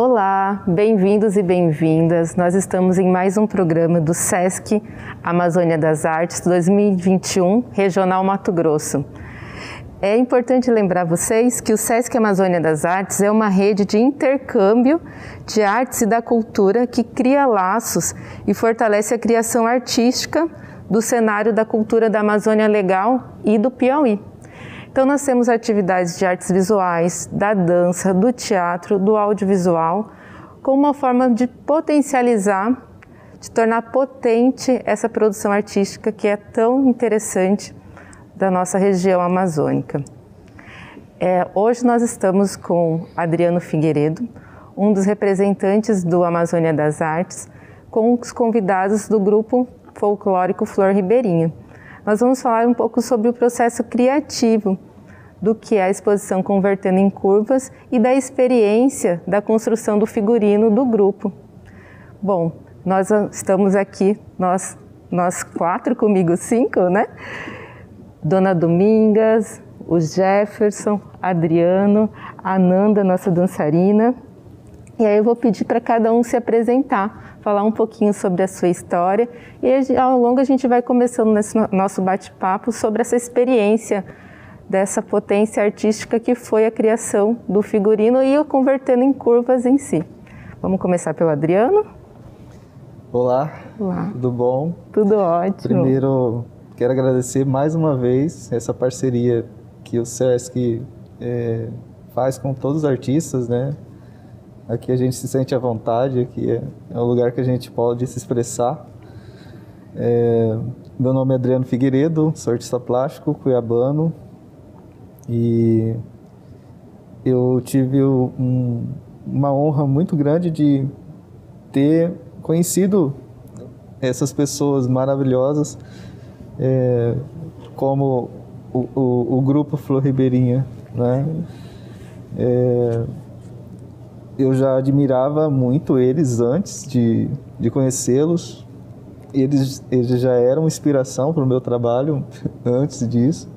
Olá, bem-vindos e bem-vindas. Nós estamos em mais um programa do SESC Amazônia das Artes 2021, Regional Mato Grosso. É importante lembrar vocês que o SESC Amazônia das Artes é uma rede de intercâmbio de artes e da cultura que cria laços e fortalece a criação artística do cenário da cultura da Amazônia Legal e do Piauí. Então, nós temos atividades de artes visuais, da dança, do teatro, do audiovisual, como uma forma de potencializar, de tornar potente essa produção artística que é tão interessante da nossa região amazônica. É, hoje nós estamos com Adriano Figueiredo, um dos representantes do Amazônia das Artes, com os convidados do grupo folclórico Flor Ribeirinha. Nós vamos falar um pouco sobre o processo criativo do que é a exposição Convertendo em Curvas e da experiência da construção do figurino do grupo. Bom, nós estamos aqui, nós, nós quatro, comigo cinco, né? Dona Domingas, o Jefferson, Adriano, a Nanda, nossa dançarina. E aí eu vou pedir para cada um se apresentar, falar um pouquinho sobre a sua história e ao longo a gente vai começando nesse nosso bate-papo sobre essa experiência dessa potência artística que foi a criação do figurino e o convertendo em curvas em si. Vamos começar pelo Adriano? Olá, Olá. tudo bom? Tudo ótimo. Primeiro, Quero agradecer mais uma vez essa parceria que o SESC é, faz com todos os artistas, né? Aqui a gente se sente à vontade, aqui é, é um lugar que a gente pode se expressar. É, meu nome é Adriano Figueiredo, sou artista plástico, cuiabano, e eu tive um, uma honra muito grande de ter conhecido essas pessoas maravilhosas é, como o, o, o, grupo Flor Ribeirinha, né? É, eu já admirava muito eles antes de, de conhecê-los. Eles, eles já eram inspiração para o meu trabalho antes disso.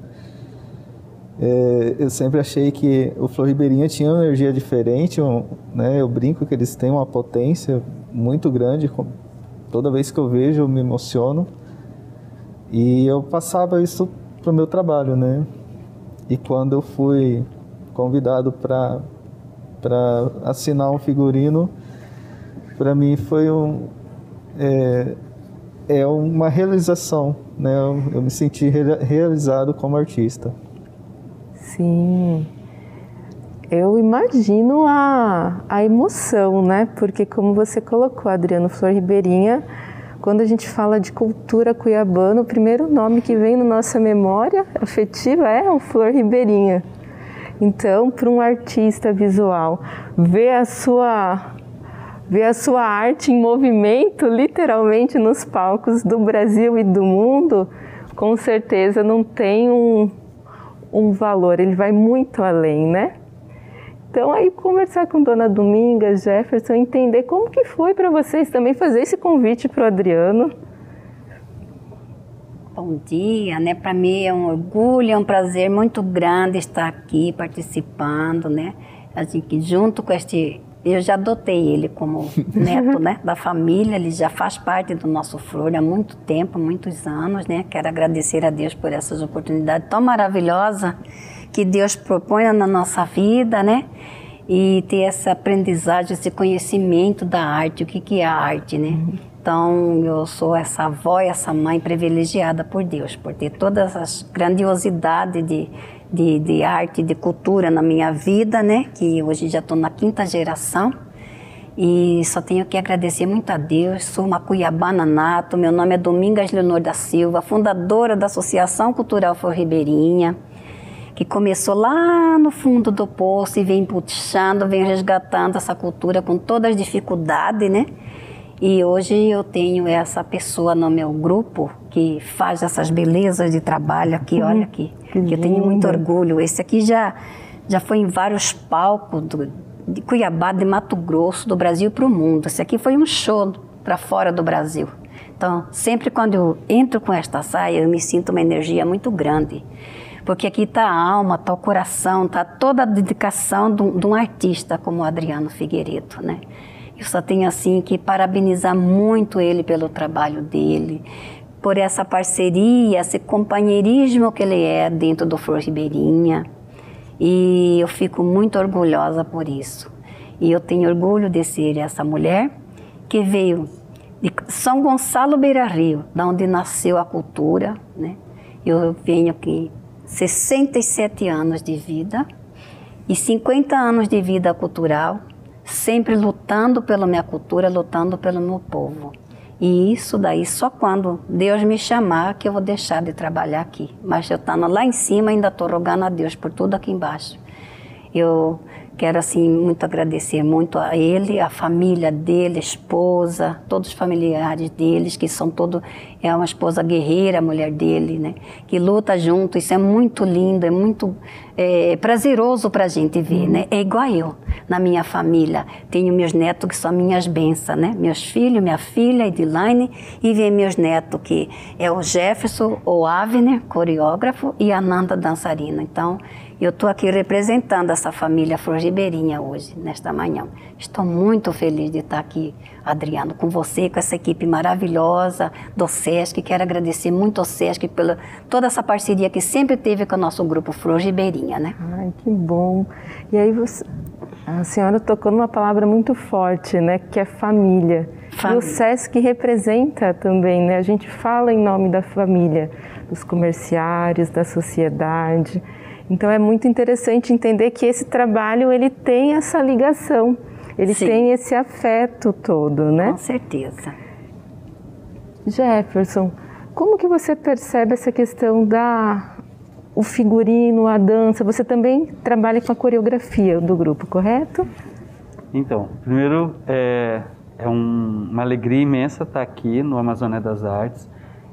É, eu sempre achei que o Flor Ribeirinha tinha uma energia diferente, um, né? Eu brinco que eles têm uma potência muito grande. Toda vez que eu vejo, eu me emociono. E eu passava isso para o meu trabalho, né? E quando eu fui convidado para para assinar um figurino, para mim foi um é, é uma realização, né? Eu, eu me senti realizado como artista. Sim. Eu imagino a, a emoção, né? Porque como você colocou, Adriano Flor Ribeirinha, quando a gente fala de cultura cuiabana, o primeiro nome que vem na nossa memória afetiva é o Flor Ribeirinha. Então, para um artista visual, ver a sua ver a sua arte em movimento, literalmente nos palcos do Brasil e do mundo, com certeza não tem um, um valor, ele vai muito além, né? Então aí conversar com Dona Domingas, Jefferson, entender como que foi para vocês também fazer esse convite para o Adriano. Bom dia, né? Para mim é um orgulho, é um prazer muito grande estar aqui participando, né? Assim que junto com este, eu já adotei ele como neto, né? Da família, ele já faz parte do nosso flor há muito tempo, muitos anos, né? Quero agradecer a Deus por essas oportunidades tão maravilhosas que Deus propõe na nossa vida, né? E ter essa aprendizagem, esse conhecimento da arte, o que, que é a arte, né? Uhum. Então, eu sou essa avó, essa mãe privilegiada por Deus, por ter todas as grandiosidades de, de, de arte, de cultura na minha vida, né? Que hoje já estou na quinta geração. E só tenho que agradecer muito a Deus. Sou uma cuiabana nato. Meu nome é Domingas Leonor da Silva, fundadora da Associação Cultural For Ribeirinha que começou lá no fundo do poço e vem puxando, vem resgatando essa cultura com todas as dificuldades, né? E hoje eu tenho essa pessoa no meu grupo que faz essas belezas de trabalho aqui, uhum. olha aqui, que, que eu tenho muito orgulho. Esse aqui já já foi em vários palcos do, de Cuiabá, de Mato Grosso, do Brasil para o mundo. Esse aqui foi um show para fora do Brasil. Então, sempre quando eu entro com esta saia, eu me sinto uma energia muito grande Porque aqui está a alma, está o coração, está toda a dedicação de um, de um artista como o Adriano Figueiredo, né? Eu só tenho assim que parabenizar muito ele pelo trabalho dele, por essa parceria, esse companheirismo que ele é dentro do Flor Ribeirinha. E eu fico muito orgulhosa por isso. E eu tenho orgulho de ser essa mulher que veio de São Gonçalo Beira Rio, da onde nasceu a cultura. Né? Eu venho aqui 67 anos de vida e 50 anos de vida cultural, sempre lutando pela minha cultura, lutando pelo meu povo. E isso daí só quando Deus me chamar que eu vou deixar de trabalhar aqui. Mas eu estando lá em cima ainda estou rogando a Deus por tudo aqui embaixo. Eu Quero assim muito agradecer muito a ele, a família dele, a esposa, todos os familiares deles, que são todo é uma esposa guerreira, a mulher dele, né? Que luta junto. Isso é muito lindo, é muito é, prazeroso para a gente ver, né? É igual eu, na minha família. Tenho meus netos que são minhas bênçãos, né? Meus filhos, minha filha, Edilaine, e vem meus netos, que é o Jefferson, o Avner, coreógrafo, e a Nanda, dançarina. Então, eu estou aqui representando essa família Flor Ribeirinha hoje, nesta manhã. Estou muito feliz de estar aqui, Adriano, com você, com essa equipe maravilhosa do SESC. Quero agradecer muito ao SESC pela toda essa parceria que sempre teve com o nosso grupo Flor Ribeirinha, né? Ai, que bom. E aí você, a senhora tocou numa palavra muito forte, né, que é família. família. E o SESC representa também, né? A gente fala em nome da família, dos comerciários, da sociedade. Então é muito interessante entender que esse trabalho ele tem essa ligação, ele Sim. tem esse afeto todo, né? Com certeza. Jefferson, como que você percebe essa questão da o figurino, a dança? Você também trabalha com a coreografia do grupo, correto? Então, primeiro é, é um, uma alegria imensa estar aqui no Amazônia das Artes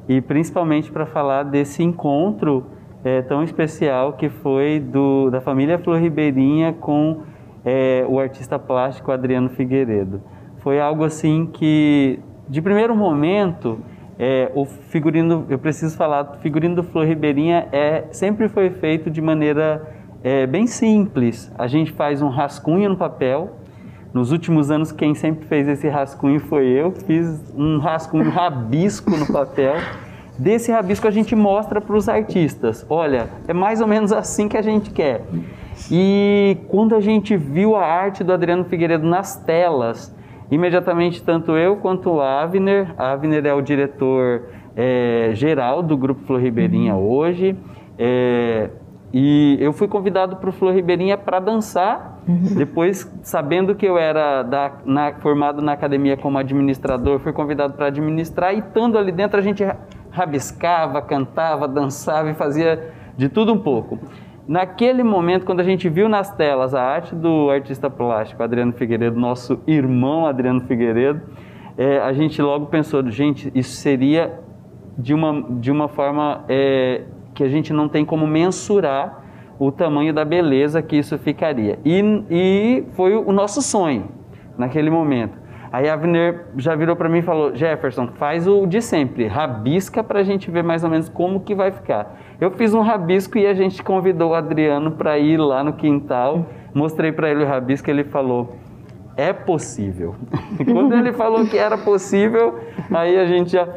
e principalmente para falar desse encontro é, tão especial que foi do, da família Flor Ribeirinha com é, o artista plástico Adriano Figueiredo. Foi algo assim que, de primeiro momento, é, o figurino, eu preciso falar, o figurino do Flor Ribeirinha é, sempre foi feito de maneira é, bem simples. A gente faz um rascunho no papel. Nos últimos anos, quem sempre fez esse rascunho foi eu. Fiz um rascunho rabisco no papel. Desse rabisco a gente mostra para os artistas, olha, é mais ou menos assim que a gente quer. E quando a gente viu a arte do Adriano Figueiredo nas telas, imediatamente tanto eu quanto o Avner, Avner é o diretor é, geral do Grupo Flor Ribeirinha hoje, é, e eu fui convidado para o Flor Ribeirinha para dançar. Uhum. Depois, sabendo que eu era da, na, formado na academia como administrador, fui convidado para administrar. E estando ali dentro, a gente rabiscava, cantava, dançava e fazia de tudo um pouco. Naquele momento, quando a gente viu nas telas a arte do artista plástico Adriano Figueiredo, nosso irmão Adriano Figueiredo, é, a gente logo pensou, gente, isso seria de uma, de uma forma é, que a gente não tem como mensurar o tamanho da beleza que isso ficaria. E, e foi o nosso sonho naquele momento. Aí a Avner já virou para mim e falou: Jefferson, faz o de sempre, rabisca para a gente ver mais ou menos como que vai ficar. Eu fiz um rabisco e a gente convidou o Adriano para ir lá no quintal. Mostrei para ele o rabisco e ele falou: é possível. Quando ele falou que era possível, aí a gente já.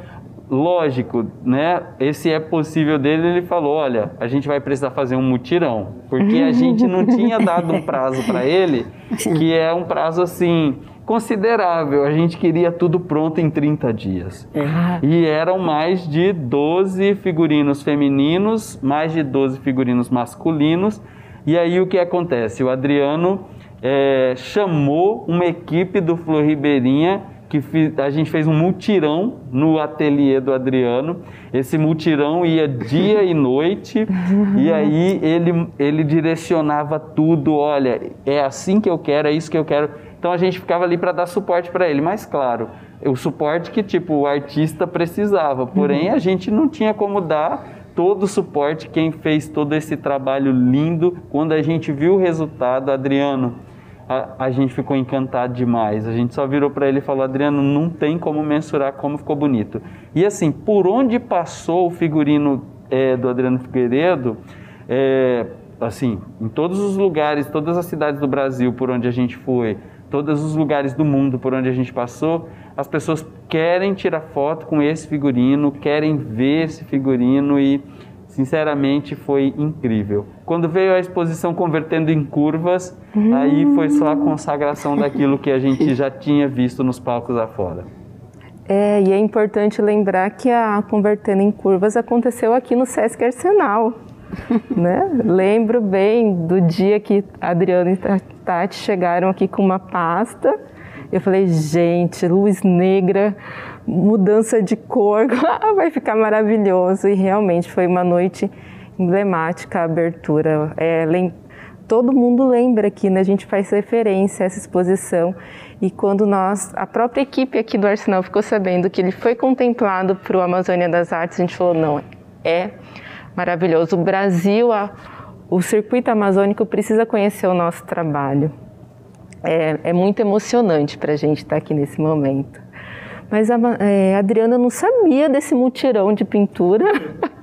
Lógico, né? Esse é possível dele, ele falou: olha, a gente vai precisar fazer um mutirão, porque a gente não tinha dado um prazo para ele, que é um prazo assim considerável. A gente queria tudo pronto em 30 dias. É. E eram mais de 12 figurinos femininos, mais de 12 figurinos masculinos. E aí o que acontece? O Adriano é, chamou uma equipe do Flor Ribeirinha que a gente fez um mutirão no ateliê do Adriano. Esse mutirão ia dia e noite e aí ele, ele direcionava tudo. Olha, é assim que eu quero, é isso que eu quero então a gente ficava ali para dar suporte para ele, mas claro, o suporte que tipo o artista precisava, porém uhum. a gente não tinha como dar todo o suporte quem fez todo esse trabalho lindo. Quando a gente viu o resultado, Adriano, a, a gente ficou encantado demais. A gente só virou para ele e falou: Adriano, não tem como mensurar como ficou bonito. E assim, por onde passou o figurino é, do Adriano Figueiredo, é, assim, em todos os lugares, todas as cidades do Brasil por onde a gente foi, todos os lugares do mundo por onde a gente passou, as pessoas querem tirar foto com esse figurino, querem ver esse figurino e sinceramente foi incrível. Quando veio a exposição convertendo em curvas, uhum. aí foi só a consagração daquilo que a gente já tinha visto nos palcos afora. É, e é importante lembrar que a Convertendo em Curvas aconteceu aqui no Sesc Arsenal. né? Lembro bem do dia que Adriano e Tati chegaram aqui com uma pasta. Eu falei, gente, luz negra, mudança de cor, vai ficar maravilhoso. E realmente foi uma noite emblemática a abertura. É, todo mundo lembra aqui, né? A gente faz referência a essa exposição. E quando nós, a própria equipe aqui do Arsenal ficou sabendo que ele foi contemplado para o Amazônia das Artes, a gente falou, não, é maravilhoso. O Brasil, a, o circuito amazônico precisa conhecer o nosso trabalho. É, é muito emocionante para a gente estar tá aqui nesse momento. Mas a é, Adriana não sabia desse mutirão de pintura.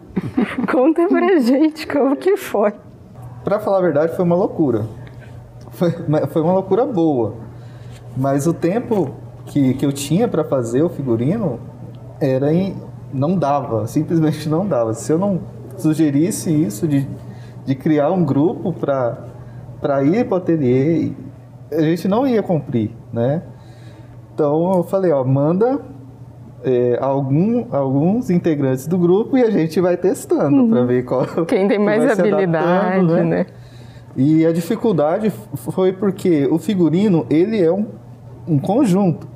Conta pra gente como que foi. Para falar a verdade, foi uma loucura. Foi, foi uma loucura boa. Mas o tempo que, que eu tinha para fazer o figurino era em, não dava, simplesmente não dava. Se eu não sugerisse isso de, de criar um grupo para ir para o ateliê, a gente não ia cumprir, né? Então eu falei, ó, manda é, algum, alguns integrantes do grupo e a gente vai testando uhum. para ver qual quem tem mais habilidade, né? né? E a dificuldade foi porque o figurino ele é um, um conjunto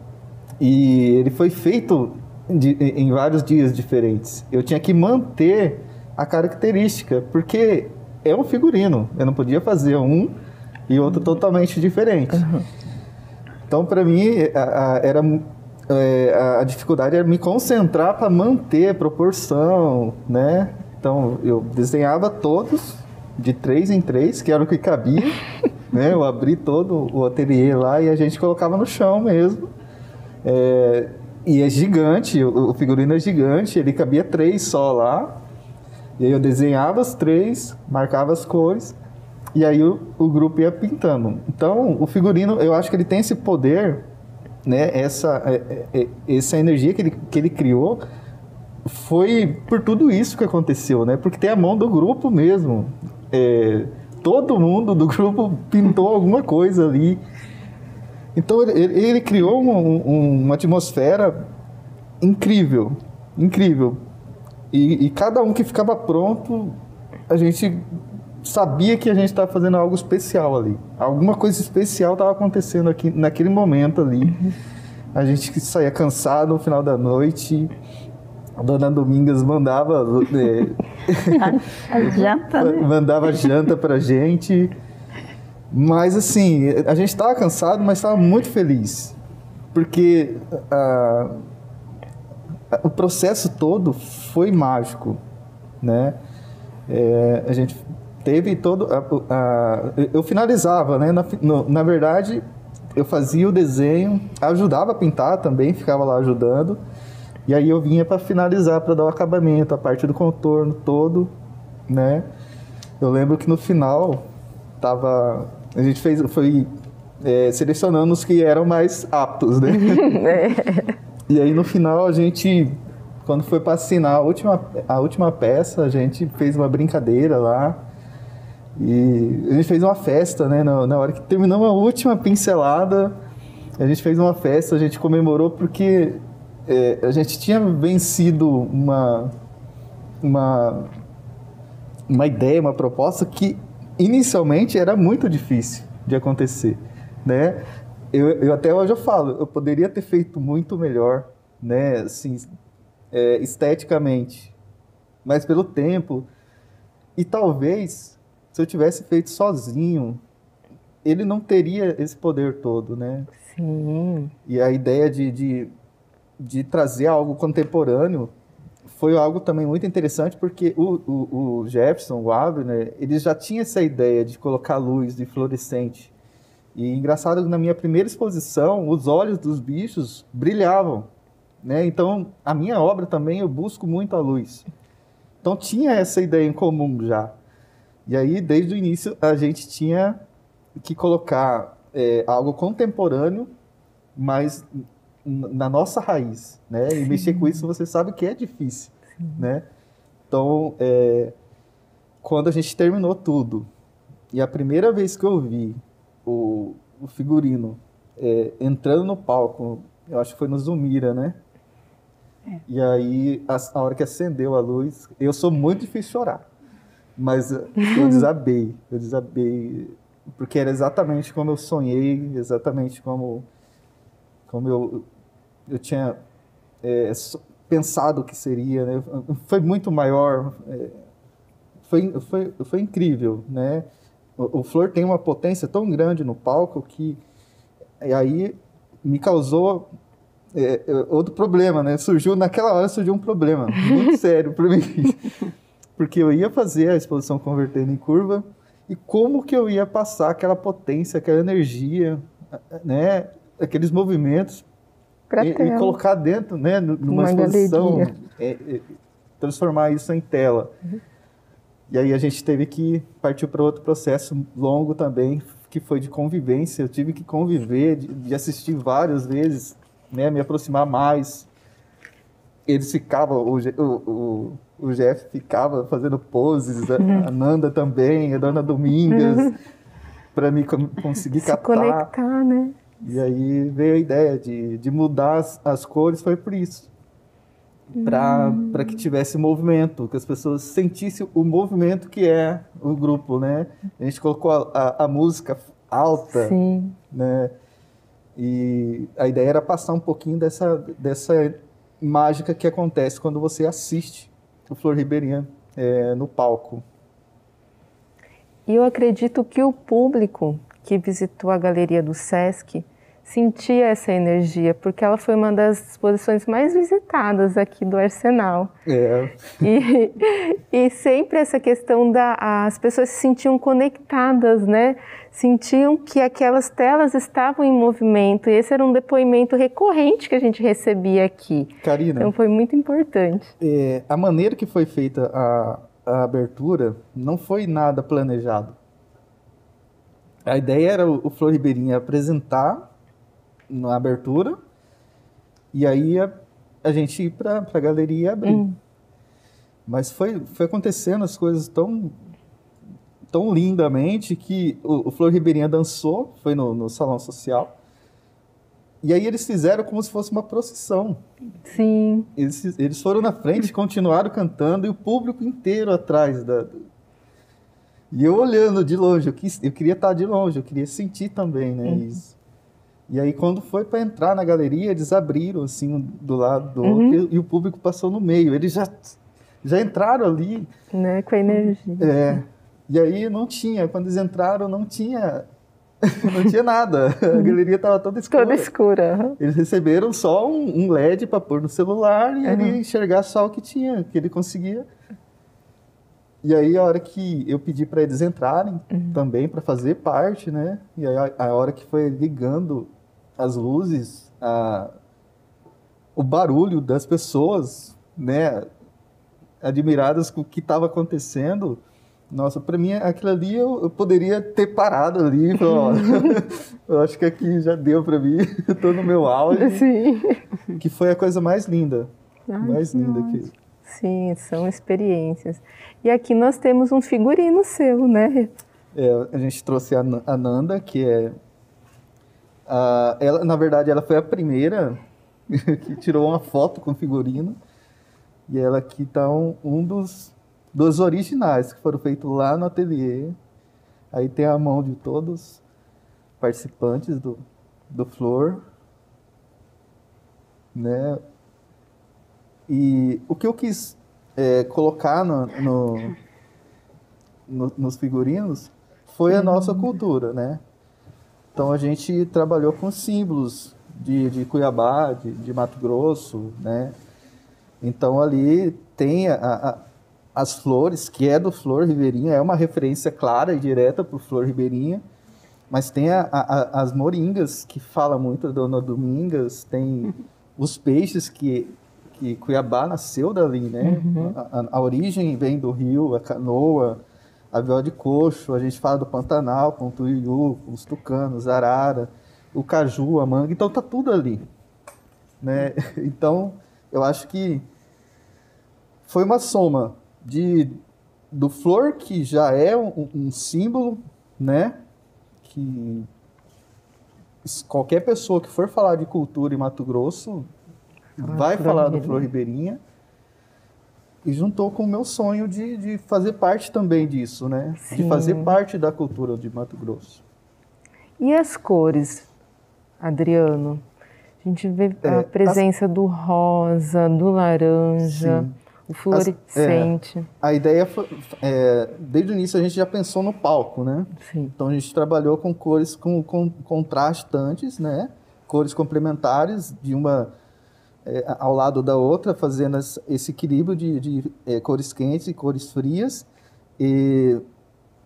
e ele foi feito de, em vários dias diferentes. Eu tinha que manter a característica, porque é um figurino. Eu não podia fazer um e outro totalmente diferente. Uhum. Então, para mim, a, a, era é, a dificuldade era me concentrar para manter a proporção, né? Então, eu desenhava todos de três em três, que era o que cabia, né? Eu abri todo o ateliê lá e a gente colocava no chão mesmo. É, e é gigante, o, o figurino é gigante, ele cabia três só lá. E aí eu desenhava as três, marcava as cores, e aí o, o grupo ia pintando. Então, o figurino, eu acho que ele tem esse poder, né? Essa, é, é, é, essa energia que ele, que ele criou foi por tudo isso que aconteceu, né? Porque tem a mão do grupo mesmo. É, todo mundo do grupo pintou alguma coisa ali. Então ele, ele criou um, um, uma atmosfera incrível, incrível. E, e, cada um que ficava pronto, a gente sabia que a gente estava fazendo algo especial ali. Alguma coisa especial estava acontecendo aqui naquele momento ali. A gente saía cansado no final da noite. A dona Domingas mandava é, a, a janta, né? mandava janta pra gente. Mas assim, a gente estava cansado, mas estava muito feliz. Porque uh, o processo todo foi mágico, né? É, a gente teve todo a, a, eu finalizava, né? Na, no, na verdade, eu fazia o desenho, ajudava a pintar também, ficava lá ajudando. E aí eu vinha para finalizar, para dar o acabamento, a parte do contorno todo, né? Eu lembro que no final tava a gente fez foi é, selecionando os que eram mais aptos, né? é. E aí no final a gente, quando foi para assinar a última, a última peça, a gente fez uma brincadeira lá. E a gente fez uma festa, né? Na, na hora que terminamos a última pincelada, a gente fez uma festa, a gente comemorou porque é, a gente tinha vencido uma, uma, uma ideia, uma proposta que inicialmente era muito difícil de acontecer, né? eu, eu até hoje eu falo, eu poderia ter feito muito melhor, né, assim, é, esteticamente, mas pelo tempo. E talvez, se eu tivesse feito sozinho, ele não teria esse poder todo, né? Sim. E a ideia de, de, de trazer algo contemporâneo foi algo também muito interessante, porque o, o, o Jefferson, o Abner, ele já tinha essa ideia de colocar luz de fluorescente e engraçado que na minha primeira exposição, os olhos dos bichos brilhavam, né? Então, a minha obra também eu busco muito a luz. Então tinha essa ideia em comum já. E aí, desde o início, a gente tinha que colocar é, algo contemporâneo, mas na nossa raiz, né? E mexer com isso, você sabe que é difícil, Sim. né? Então, é, quando a gente terminou tudo, e a primeira vez que eu vi o, o figurino é, entrando no palco, eu acho que foi no Zumira, né? É. E aí, a, a, hora que acendeu a luz, eu sou muito difícil chorar. Mas eu desabei, eu desabei, porque era exatamente como eu sonhei, exatamente como, como eu, eu tinha é, pensado que seria, né? Foi muito maior, é, foi, foi, foi incrível, né? O, o Flor tem uma potência tão grande no palco que aí me causou é, é, outro problema, né? Surgiu naquela hora surgiu um problema muito sério para mim, porque eu ia fazer a exposição convertendo em curva e como que eu ia passar aquela potência, aquela energia, né? Aqueles movimentos e, e, colocar dentro, né? Numa Uma exposição, é, é, transformar isso em tela. Uhum. E aí a gente teve que partir para outro processo longo também, que foi de convivência. Eu tive que conviver, de, de assistir várias vezes, né, me aproximar mais. Eles ficavam, o, o, o Jeff ficava fazendo poses, a, a Nanda também, a Dona Domingas, para me conseguir Se captar. conectar, né? E aí veio a ideia de, de mudar as, as cores, foi por isso para hum. que tivesse movimento, que as pessoas sentissem o movimento que é o grupo, né? A gente colocou a, a, a música alta, Sim. né? E a ideia era passar um pouquinho dessa, dessa mágica que acontece quando você assiste o Flor Ribeirinha é, no palco. E eu acredito que o público que visitou a galeria do Sesc sentia essa energia, porque ela foi uma das exposições mais visitadas aqui do Arsenal. É. E, e sempre essa questão da as pessoas se sentiam conectadas, né? Sentiam que aquelas telas estavam em movimento. E esse era um depoimento recorrente que a gente recebia aqui. Karina. Então foi muito importante. É, a maneira que foi feita a, a abertura não foi nada planejado. A ideia era o Flor Ribeirinha apresentar na abertura e aí a, a gente ir para a galeria e abrir. Hum. Mas foi, foi acontecendo as coisas tão tão lindamente que o, o Flor Ribeirinha dançou, foi no, no salão social. E aí eles fizeram como se fosse uma procissão. Sim. Eles, eles foram na frente, continuaram cantando e o público inteiro atrás da. E eu olhando de longe, eu, quis, eu queria estar de longe, eu queria sentir também, né? Uhum. Isso. E aí, quando foi para entrar na galeria, eles abriram, assim, do lado do uhum. outro, e, e, o público passou no meio. Eles já, já entraram ali. Né, com a energia. É. E aí, não tinha. Quando eles entraram, não tinha... não tinha nada. A uhum. galeria estava toda escura. Toda escura. Eles receberam só um, um LED para pôr no celular e uhum. ele enxergar só o que tinha, que ele conseguia. E aí, a hora que eu pedi para eles entrarem uhum. também, para fazer parte, né? E aí, a, a hora que foi ligando as luzes, a, o barulho das pessoas, né, admiradas com o que estava acontecendo. Nossa, para mim aquilo ali eu, eu, poderia ter parado ali, falar, eu acho que aqui já deu para mim, estou no meu auge. Sim. Que foi a coisa mais linda, Ai, mais linda nossa. que Sim, são experiências. E aqui nós temos um figurino seu, né? É, a gente trouxe a Nanda, que é Uh, ela, na verdade, ela foi a primeira que tirou uma foto com figurino. E ela aqui está um, um, dos, dos originais que foram feitos lá no ateliê. Aí tem a mão de todos os participantes do, do Flor. Né? E o que eu quis é, colocar no, no, no, nos figurinos foi a nossa cultura, né? Então a gente trabalhou com símbolos de, de Cuiabá, de, de Mato Grosso, né? Então ali tem a, a, as flores, que é do Flor Ribeirinha, é uma referência clara e direta para o Flor Ribeirinha, mas tem a, as moringas, que fala muito da Dona Domingas, tem os peixes que, que Cuiabá nasceu dali, né? Uhum. A, a, origem vem do rio, a canoa, a viola de coxo, a gente fala do Pantanal, com o tuiu, os tucanos, arara, o caju, a manga, então tá tudo ali. Né? Então, eu acho que foi uma soma de do flor, que já é um, um símbolo, né? Que qualquer pessoa que for falar de cultura em Mato Grosso ah, vai falar do Flor Ribeirinha. E juntou com o meu sonho de, de fazer parte também disso, né? Sim. De fazer parte da cultura de Mato Grosso. E as cores, Adriano? A gente vê é, a presença as... do rosa, do laranja. Sim o fluorescente. As, é, a ideia foi, é, desde o início a gente já pensou no palco, né? Sim. Então a gente trabalhou com cores com, com contrastantes, né? Cores complementares de uma é, ao lado da outra, fazendo esse equilíbrio de, de é, cores quentes e cores frias, e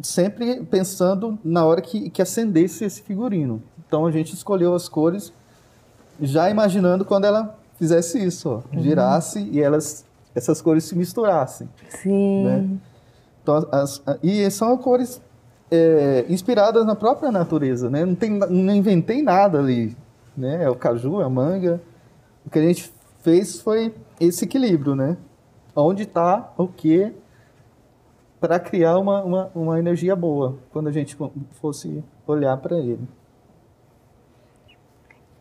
sempre pensando na hora que, que acendesse esse figurino. Então a gente escolheu as cores já imaginando quando ela fizesse isso, ó, uhum. girasse e elas essas cores se misturassem. Sim. Né? Então, as, e são cores é, inspiradas na própria natureza, né? Não, tem, não inventei nada ali, né? É o caju, é a manga. O que a gente fez foi esse equilíbrio, né? Onde está o que para criar uma, uma, uma energia boa quando a gente fosse olhar para ele.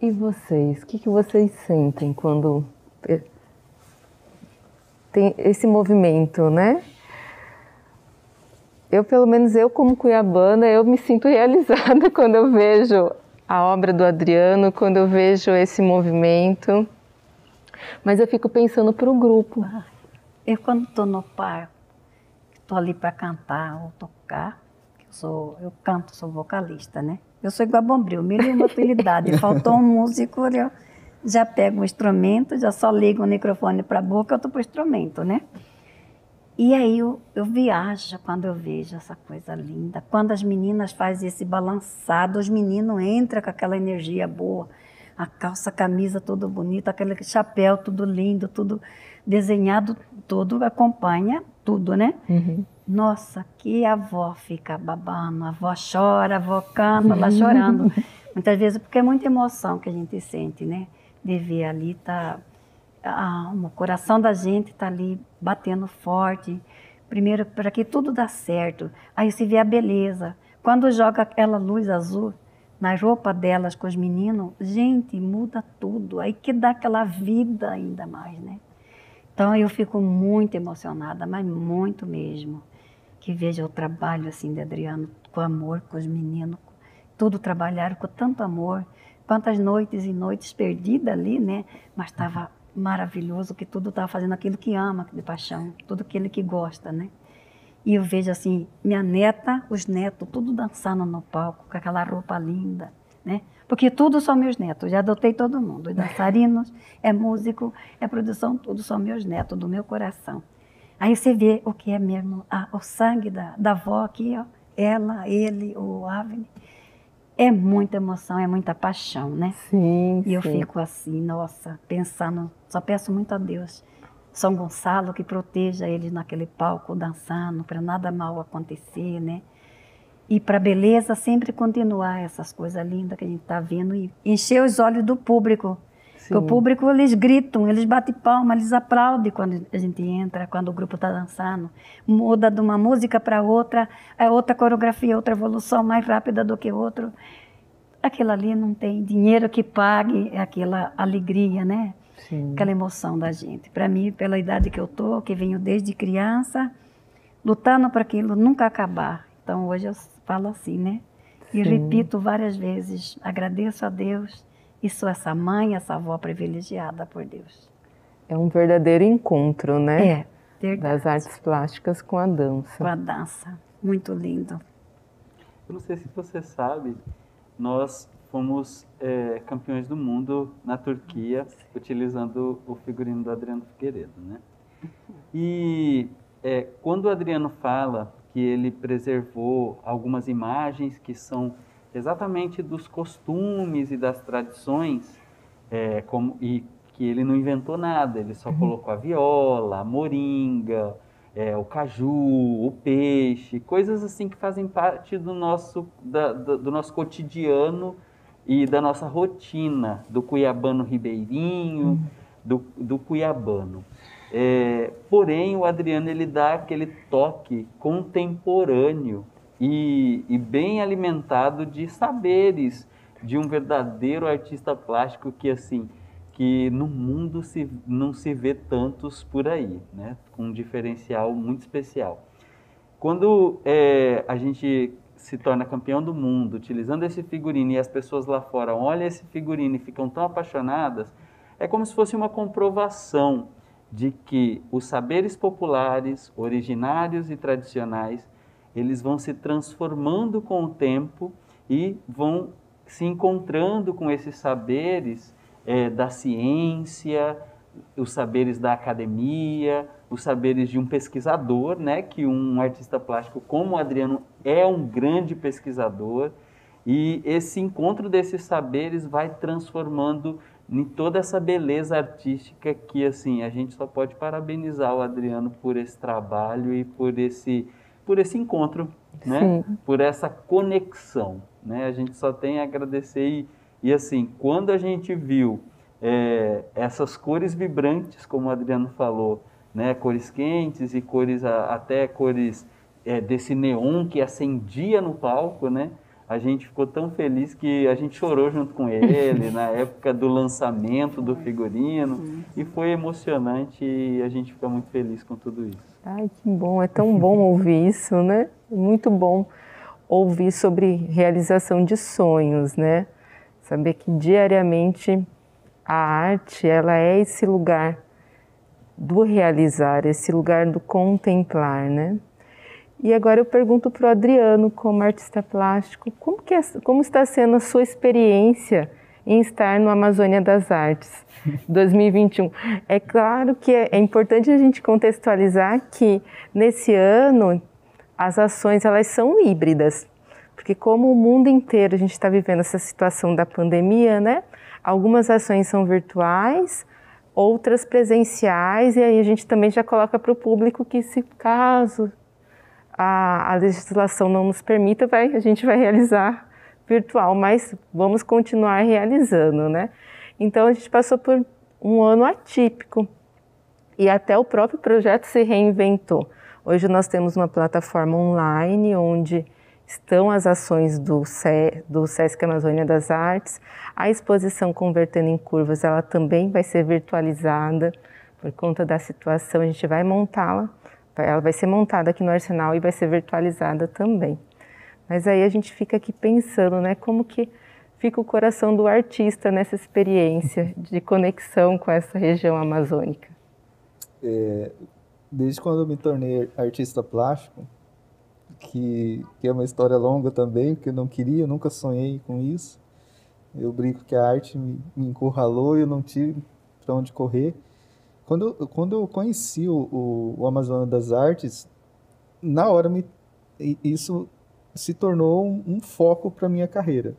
E vocês, o que, que vocês sentem quando tem esse movimento, né? Eu, pelo menos eu como cuiabana, eu me sinto realizada quando eu vejo a obra do Adriano, quando eu vejo esse movimento. Mas eu fico pensando para o grupo. Eu quando estou no parque, estou ali para cantar ou tocar, eu, sou, eu canto, sou vocalista, né? Eu sou igual a Bombril, mil uma utilidade. Faltou um músico, eu já pego o instrumento, já só ligo o microfone para a boca, eu estou para o instrumento, né? E aí eu, eu viajo quando eu vejo essa coisa linda. Quando as meninas fazem esse balançado, os meninos entram com aquela energia boa. A calça, a camisa tudo bonito, aquele chapéu tudo lindo, tudo desenhado, tudo acompanha tudo, né? Uhum. Nossa, que a avó fica babando, a avó chora, a avó canta, lá chorando. Muitas vezes porque é muita emoção que a gente sente, né? de ver ali, tá, ah, o coração da gente está ali batendo forte. Primeiro, para que tudo dá certo. Aí se vê a beleza. Quando joga aquela luz azul na roupa delas com os meninos, gente, muda tudo. Aí que dá aquela vida ainda mais, né? Então eu fico muito emocionada, mas muito mesmo, que veja o trabalho assim de Adriano com amor com os meninos, tudo trabalharam com tanto amor quantas noites e noites perdidas ali, né? Mas estava maravilhoso que tudo estava fazendo aquilo que ama, de paixão, tudo aquilo que gosta, né? E eu vejo assim, minha neta, os netos, tudo dançando no palco, com aquela roupa linda, né? Porque tudo são meus netos, já adotei todo mundo. Os dançarinos, é músico, é produção, tudo são meus netos, do meu coração. Aí você vê o que é mesmo, ah, o sangue da, da avó aqui, ó, ela, ele, o Avni. É muita emoção, é muita paixão, né? Sim. E eu fico assim, nossa, pensando, só peço muito a Deus, São Gonçalo, que proteja eles naquele palco dançando, para nada mal acontecer, né? E para a beleza sempre continuar essas coisas lindas que a gente está vendo e encher os olhos do público. O público, eles gritam, eles batem palma, eles aplaudem quando a gente entra, quando o grupo está dançando. Muda de uma música para outra, é outra coreografia, outra evolução mais rápida do que outro. Aquilo ali não tem dinheiro que pague é aquela alegria, né? Sim. Aquela emoção da gente. Para mim, pela idade que eu tô, que venho desde criança, lutando para aquilo nunca acabar. Então hoje eu falo assim, né? E Sim. repito várias vezes, agradeço a Deus e sou essa mãe, essa avó privilegiada por Deus. É um verdadeiro encontro, né? É, verdade. Das artes plásticas com a dança. Com a dança. Muito lindo. Eu não sei se você sabe, nós fomos é, campeões do mundo na Turquia, utilizando o figurino do Adriano Figueiredo, né? E é, quando o Adriano fala que ele preservou algumas imagens que são exatamente dos costumes e das tradições, é, como, e que ele não inventou nada, ele só uhum. colocou a viola, a moringa, é, o caju, o peixe, coisas assim que fazem parte do nosso, da, do, do nosso cotidiano e da nossa rotina, do cuiabano ribeirinho, uhum. do, do cuiabano. É, porém, o Adriano ele dá aquele toque contemporâneo e, e bem alimentado de saberes de um verdadeiro artista plástico que assim que no mundo se, não se vê tantos por aí, né? com um diferencial muito especial. Quando é, a gente se torna campeão do mundo utilizando esse figurino e as pessoas lá fora olham esse figurino e ficam tão apaixonadas, é como se fosse uma comprovação de que os saberes populares, originários e tradicionais, eles vão se transformando com o tempo e vão se encontrando com esses saberes é, da ciência, os saberes da academia, os saberes de um pesquisador, né? Que um artista plástico como o Adriano é um grande pesquisador e esse encontro desses saberes vai transformando em toda essa beleza artística que assim a gente só pode parabenizar o Adriano por esse trabalho e por esse por esse encontro, né? Sim. Por essa conexão, né? A gente só tem a agradecer e, e assim quando a gente viu é, essas cores vibrantes, como o Adriano falou, né? Cores quentes e cores até cores é, desse neon que acendia no palco, né? a gente ficou tão feliz que a gente chorou junto com ele na época do lançamento do figurino e foi emocionante e a gente fica muito feliz com tudo isso. Ai, que bom, é tão bom ouvir isso, né? Muito bom ouvir sobre realização de sonhos, né? Saber que diariamente a arte, ela é esse lugar do realizar, esse lugar do contemplar, né? E agora eu pergunto para o Adriano, como artista plástico, como, que é, como está sendo a sua experiência em estar no Amazônia das Artes 2021? É claro que é, é importante a gente contextualizar que nesse ano as ações elas são híbridas, porque como o mundo inteiro a gente está vivendo essa situação da pandemia, né? Algumas ações são virtuais, outras presenciais, e aí a gente também já coloca para o público que se caso a, a legislação não nos permita, vai, a gente vai realizar virtual, mas vamos continuar realizando, né? Então a gente passou por um ano atípico e até o próprio projeto se reinventou. Hoje nós temos uma plataforma online onde estão as ações do, do Sesc Amazônia das Artes. A exposição Convertendo em Curvas, ela também vai ser virtualizada por conta da situação, a gente vai montá-la ela vai ser montada aqui no Arsenal e vai ser virtualizada também. Mas aí a gente fica aqui pensando, né, como que fica o coração do artista nessa experiência de conexão com essa região amazônica? É, desde quando eu me tornei artista plástico, que, que é uma história longa também, porque eu não queria, nunca sonhei com isso. Eu brinco que a arte me, me encurralou e eu não tive para onde correr. Quando, quando eu conheci o, o, o Amazonas das Artes, na hora me, isso se tornou um, um foco para minha carreira.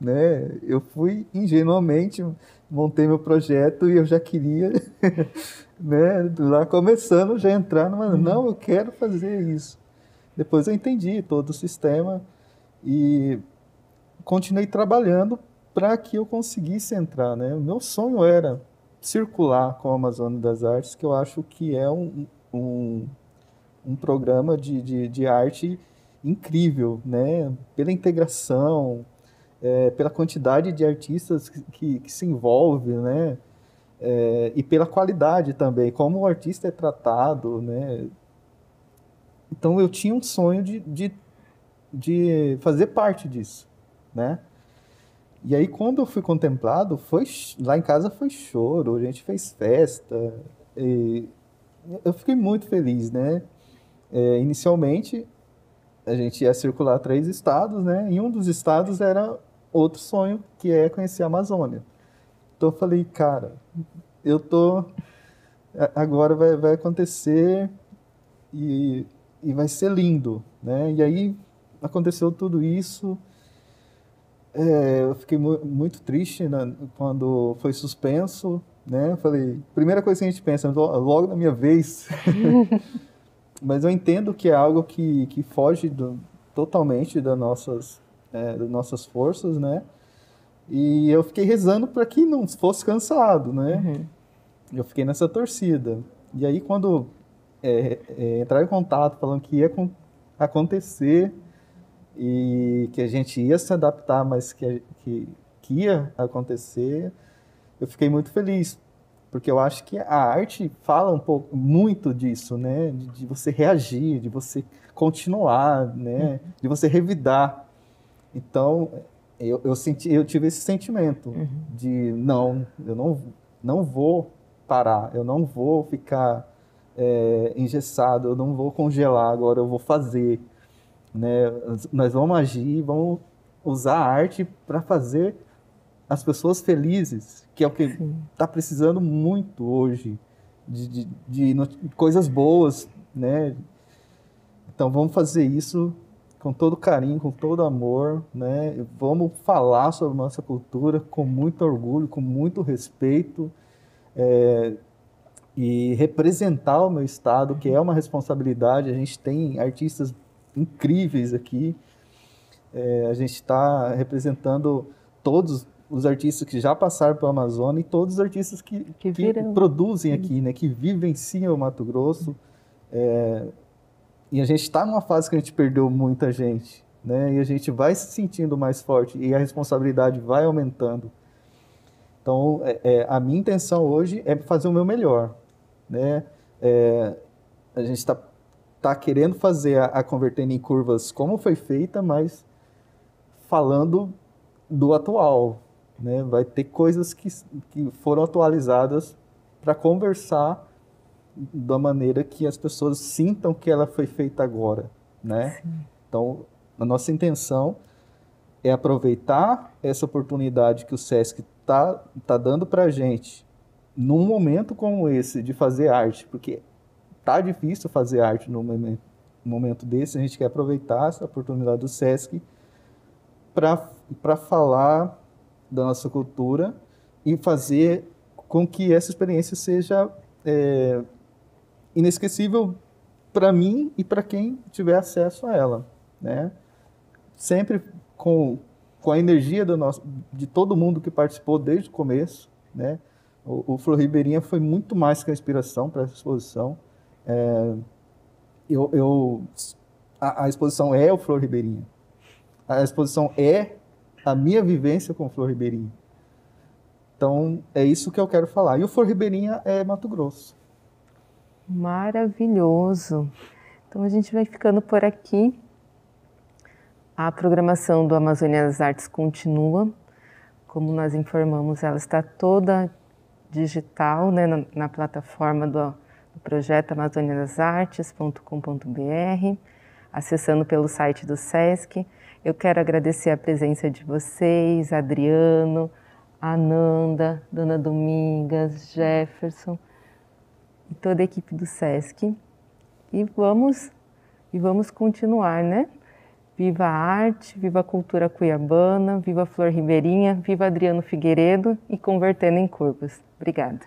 Né? Eu fui ingenuamente, montei meu projeto e eu já queria, né, lá começando já entrar numa, uhum. não, eu quero fazer isso. Depois eu entendi todo o sistema e continuei trabalhando para que eu conseguisse entrar, né? O meu sonho era circular com a Amazônia das Artes, que eu acho que é um, um, um programa de, de, de, arte incrível, né? Pela integração, é, pela quantidade de artistas que, que se envolve, né? É, e pela qualidade também, como o artista é tratado, né? Então eu tinha um sonho de, de, de fazer parte disso, né? E aí, quando eu fui contemplado, foi lá em casa foi choro, a gente fez festa. eu fiquei muito feliz, né? É, inicialmente, a gente ia circular três estados, né? E um dos estados era outro sonho, que é conhecer a Amazônia. Então eu falei, cara, eu tô. Agora vai, vai acontecer e, e vai ser lindo, né? E aí aconteceu tudo isso. É, eu fiquei mu muito triste né, quando foi suspenso, né? Falei, primeira coisa que a gente pensa, logo na minha vez. mas eu entendo que é algo que, que foge do, totalmente das nossas, é, das nossas forças, né? E eu fiquei rezando para que não fosse cansado, né? Uhum. Eu fiquei nessa torcida. E aí, quando é, é, entrar em contato falando que ia acontecer e que a gente ia se adaptar, mas que, que, que ia acontecer, eu fiquei muito feliz, porque eu acho que a arte fala um pouco muito disso, né? De, de você reagir, de você continuar, né? Uhum. De você revidar. Então eu, eu senti, eu tive esse sentimento uhum. de não, eu não, não vou parar, eu não vou ficar é, engessado, eu não vou congelar agora, eu vou fazer, né? Nós vamos agir, vamos usar a arte para fazer as pessoas felizes, que é o que está precisando muito hoje, de, de, de, de, coisas boas, né? Então vamos fazer isso com todo carinho, com todo amor, né? Vamos falar sobre nossa cultura com muito orgulho, com muito respeito é, e representar o meu estado, que é uma responsabilidade. A gente tem artistas incríveis aqui. É, a gente está representando todos os artistas que já passaram pela Amazônia e todos os artistas que, que, que produzem aqui, né, que vivenciam o Mato Grosso. É, e a gente está numa fase que a gente perdeu muita gente, né, e a gente vai se sentindo mais forte e a responsabilidade vai aumentando. Então, é, é, a minha intenção hoje é fazer o meu melhor, né? É, a gente está tá querendo fazer a, a convertendo em curvas como foi feita, mas falando do atual, né? Vai ter coisas que, que foram atualizadas para conversar da maneira que as pessoas sintam que ela foi feita agora, né? Sim. Então, a nossa intenção é aproveitar essa oportunidade que o SESC está tá dando para a gente num momento como esse de fazer arte, porque tá difícil fazer arte num momento, momento desse, a gente quer aproveitar essa oportunidade do SESC para falar da nossa cultura e fazer com que essa experiência seja é, inesquecível para mim e para quem tiver acesso a ela, né? Sempre com, com a energia do nosso, de todo mundo que participou desde o começo, né? O, o Flor Ribeirinha foi muito mais que a inspiração para essa exposição. É, eu, eu a, a, exposição é o Flor Ribeirinha. A exposição é a minha vivência com Flor Ribeirinha. Então, é isso que eu quero falar. E o Flor Ribeirinha é Mato Grosso. Maravilhoso. Então, a gente vai ficando por aqui. A programação do Amazônia das Artes continua. Como nós informamos, ela está toda digital né, na, na plataforma do, do projeto amazoniadasartes.com.br, acessando pelo site do SESC. Eu quero agradecer a presença de vocês, Adriano, Ananda, Dona Domingas, Jefferson e toda a equipe do SESC. E vamos e vamos continuar, né? Viva a arte, viva a cultura cuiabana, viva a Flor Ribeirinha, viva Adriano Figueiredo e convertendo em curvas. Obrigada.